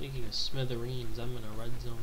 Speaking of smithereens, I'm in a red zone.